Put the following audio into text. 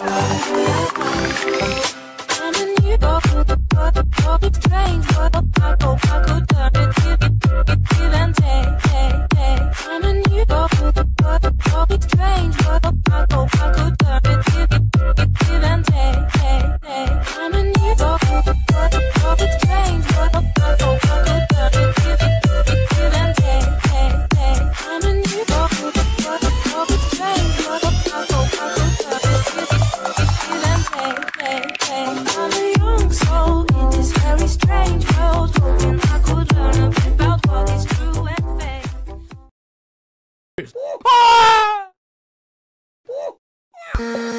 I'm a new Ah! ah!